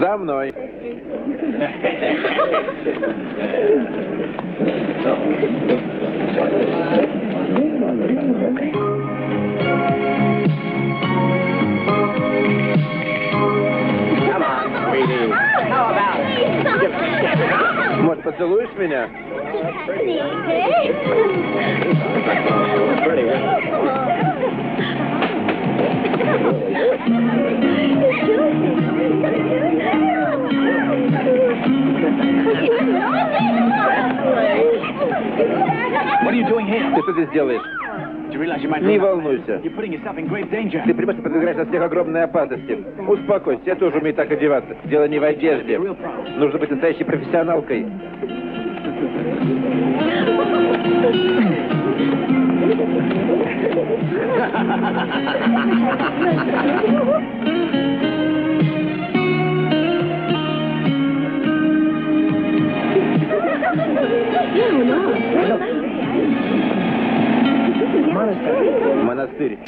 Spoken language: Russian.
За мной. Может, поцелуешь меня? Ты что здесь делаешь? Не волнуйся. You're putting yourself in great danger. Ты что подвергаешь нас всех огромной опасности. Успокойся, я тоже умею так одеваться. Дело не в одежде. Нужно быть настоящей профессионалкой. Монастырь.